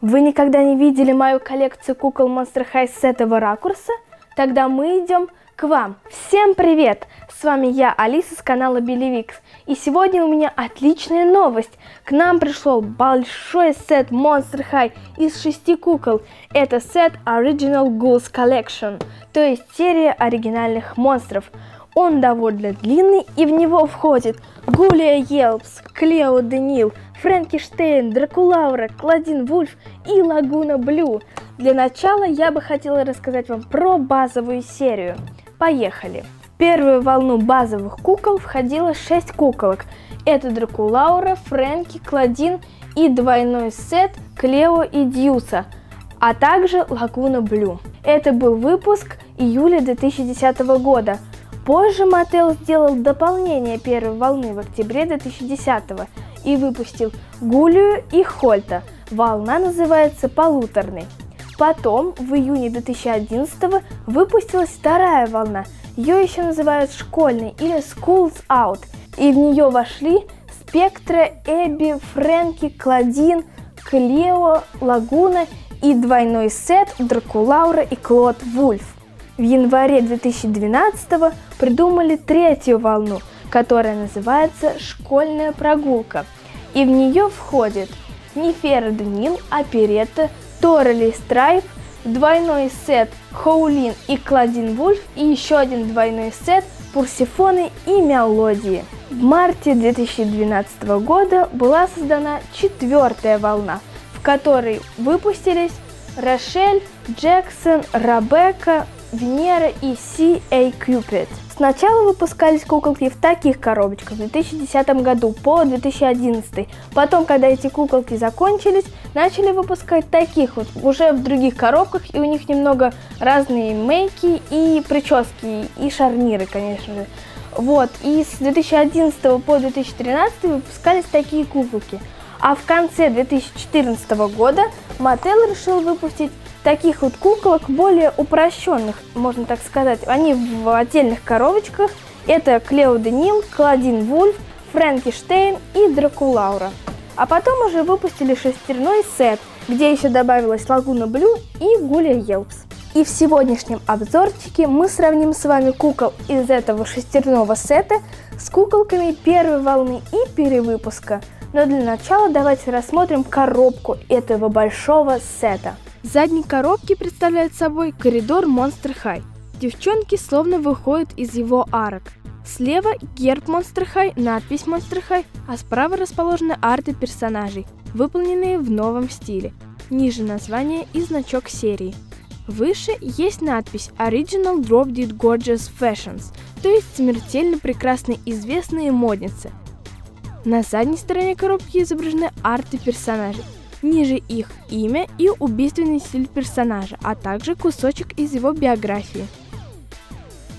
Вы никогда не видели мою коллекцию кукол Monster High с этого ракурса? Тогда мы идем к вам. Всем привет! С вами я, Алиса с канала Белевикс. И сегодня у меня отличная новость. К нам пришел большой сет Monster High из шести кукол. Это сет Original Ghouls Collection, то есть серия оригинальных монстров. Он довольно длинный и в него входит Гулия Елпс, Клео Денил, Фрэнки Штейн, Дракулаура, Клодин Вульф и Лагуна Блю. Для начала я бы хотела рассказать вам про базовую серию. Поехали! В первую волну базовых кукол входило 6 куколок. Это Дракулаура, Фрэнки, Клодин и двойной сет Клео и Дьюса, а также Лагуна Блю. Это был выпуск июля 2010 года – Позже Mattel сделал дополнение первой волны в октябре 2010 и выпустил Гулию и Хольта. Волна называется полуторной. Потом, в июне 2011 выпустилась вторая волна. Ее еще называют школьной или Schools Out. И в нее вошли Спектра, Эбби, Фрэнки, Кладин, Клео, Лагуна и двойной сет Дракулаура и Клод Вульф. В январе 2012 придумали третью волну, которая называется «Школьная прогулка». И в нее входит Нефера Данил, Оперетта, Торели Страйп, двойной сет Хоулин и Кладин Вульф и еще один двойной сет Пурсифоны и Мелодии. В марте 2012 года была создана четвертая волна, в которой выпустились Рошель, Джексон, Ребекка, Венера и C.A. Cupid. Сначала выпускались куколки в таких коробочках в 2010 году по 2011. Потом, когда эти куколки закончились, начали выпускать таких вот уже в других коробках, и у них немного разные мейки и прически, и шарниры, конечно же. Вот, и с 2011 по 2013 выпускались такие куколки. А в конце 2014 года Mattel решил выпустить таких вот куколок более упрощенных, можно так сказать. Они в отдельных коробочках. Это Клео Денил, Клодин Вульф, Фрэнки Штейн и Дракулаура. А потом уже выпустили шестерной сет, где еще добавилась Лагуна Блю и Гулия Елпс. И в сегодняшнем обзорчике мы сравним с вами кукол из этого шестерного сета с куколками первой волны и перевыпуска. Но для начала давайте рассмотрим коробку этого большого сета. Задние коробки представляют собой коридор Monster High. Девчонки словно выходят из его арок. Слева герб Monster High, надпись Monster High, а справа расположены арты персонажей, выполненные в новом стиле. Ниже название и значок серии. Выше есть надпись Original Drop Dead Gorgeous Fashions, то есть смертельно прекрасные известные модницы. На задней стороне коробки изображены арты персонажей, ниже их имя и убийственный стиль персонажа, а также кусочек из его биографии.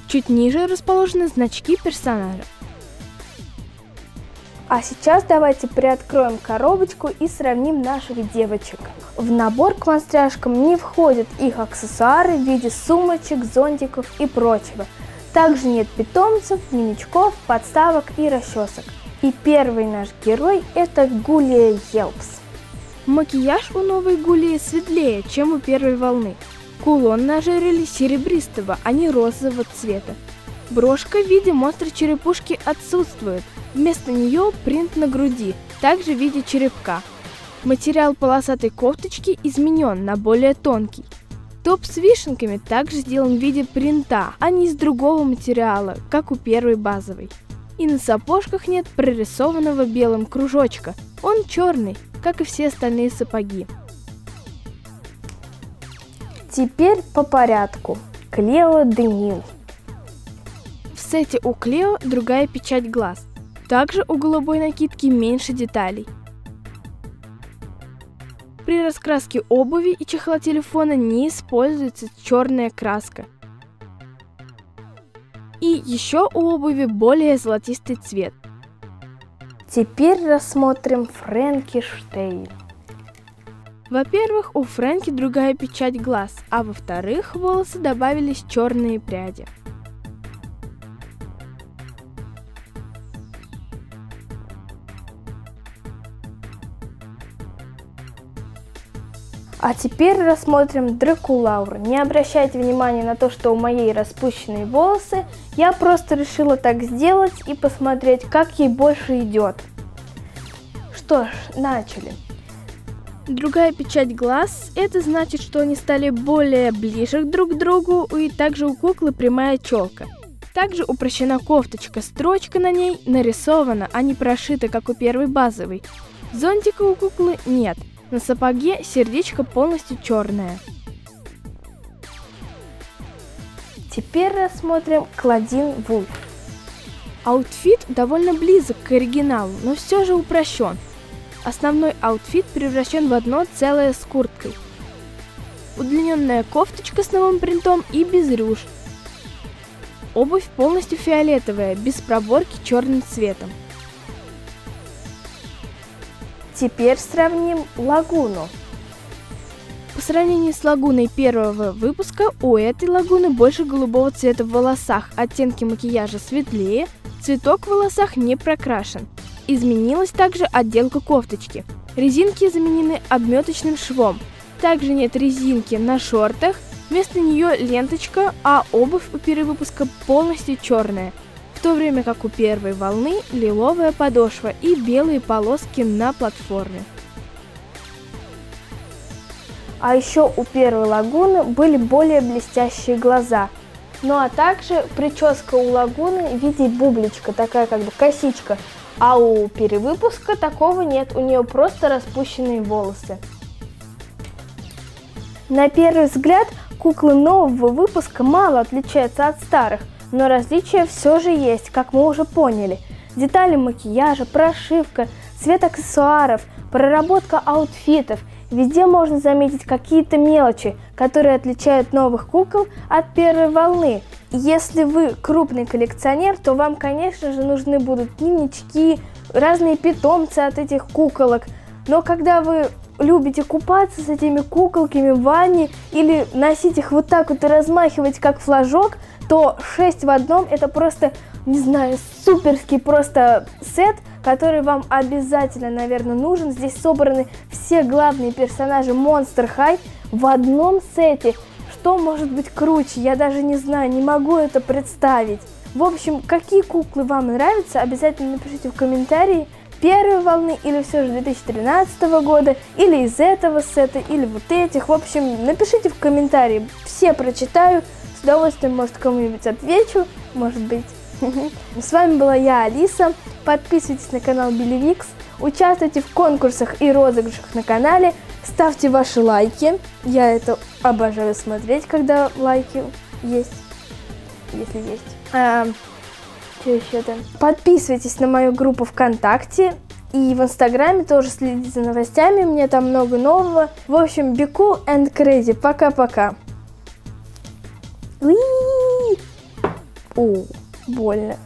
Чуть ниже расположены значки персонажа. А сейчас давайте приоткроем коробочку и сравним наших девочек. В набор к монстряшкам не входят их аксессуары в виде сумочек, зонтиков и прочего. Также нет питомцев, дневничков, подставок и расчесок. И первый наш герой это Гулия Елпс. Макияж у новой Гулии светлее, чем у первой волны. Кулон нажарили серебристого, а не розового цвета. Брошка в виде монстра-черепушки отсутствует. Вместо нее принт на груди, также в виде черепка. Материал полосатой кофточки изменен на более тонкий. Топ с вишенками также сделан в виде принта, а не из другого материала, как у первой базовой. И на сапожках нет прорисованного белым кружочка, он черный, как и все остальные сапоги. Теперь по порядку. Клео Денил. В сете у Клео другая печать глаз. Также у голубой накидки меньше деталей. При раскраске обуви и чехла телефона не используется черная краска. И еще у обуви более золотистый цвет. Теперь рассмотрим Фрэнки Штейн. Во-первых, у Фрэнки другая печать глаз, а во-вторых, волосы добавились черные пряди. А теперь рассмотрим Дракулауру. Не обращайте внимания на то, что у моей распущенные волосы. Я просто решила так сделать и посмотреть, как ей больше идет. Что ж, начали. Другая печать глаз, это значит, что они стали более ближе друг к другу, и также у куклы прямая челка. Также упрощена кофточка, строчка на ней нарисована, а не прошита, как у первой базовой. Зонтика у куклы нет, на сапоге сердечко полностью черное. Теперь рассмотрим Клодин Вульф. Outfit довольно близок к оригиналу, но все же упрощен. Основной outfit превращен в одно целое с курткой. Удлиненная кофточка с новым принтом и без рюш. Обувь полностью фиолетовая, без проработки черным цветом. Теперь сравним лагуну. По сравнению с лагуной первого выпуска, у этой лагуны больше голубого цвета в волосах, оттенки макияжа светлее, цветок в волосах не прокрашен. Изменилась также отделка кофточки. Резинки заменены обметочным швом. Также нет резинки на шортах, вместо нее ленточка, а обувь у перевыпуска полностью черная, в то время как у первой волны лиловая подошва и белые полоски на платформе. А еще у первой лагуны были более блестящие глаза. Ну а также прическа у лагуны в виде бубличка, такая как бы косичка, а у перевыпуска такого нет, у нее просто распущенные волосы. На первый взгляд куклы нового выпуска мало отличаются от старых, но различия все же есть, как мы уже поняли. Детали макияжа, прошивка, цвет аксессуаров, проработка аутфитов. Везде можно заметить какие-то мелочи, которые отличают новых кукол от первой волны. Если вы крупный коллекционер, то вам, конечно же, нужны будут дневнички, разные питомцы от этих куколок. Но когда вы любите купаться с этими куколками в ванне или носить их вот так вот и размахивать как флажок, то 6 в одном это просто, не знаю, суперский просто сет, который вам обязательно, наверное, нужен. Здесь собраны все главные персонажи Monster High в одном сете. Что может быть круче? Я даже не знаю, не могу это представить. В общем, какие куклы вам нравятся, обязательно напишите в комментарии первой волны или все же 2013 года, или из этого сета, или вот этих. В общем, напишите в комментарии, все прочитаю, с удовольствием, может, кому-нибудь отвечу, может быть. С вами была я, Алиса. Подписывайтесь на канал Белевикс, участвуйте в конкурсах и розыгрышах на канале, ставьте ваши лайки. Я это обожаю смотреть, когда лайки есть, если есть. Что еще там? Подписывайтесь на мою группу ВКонтакте. И в Инстаграме тоже следите за новостями, меня там много нового. В общем, cool and crazy. Пока-пока. О, больно.